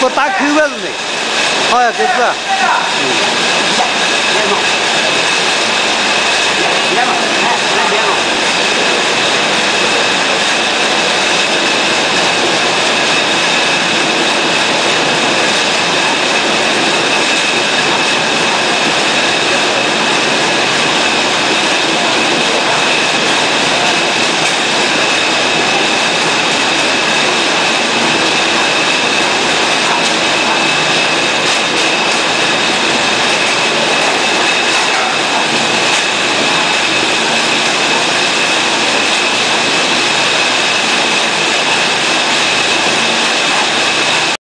不打口子的，好呀，就是。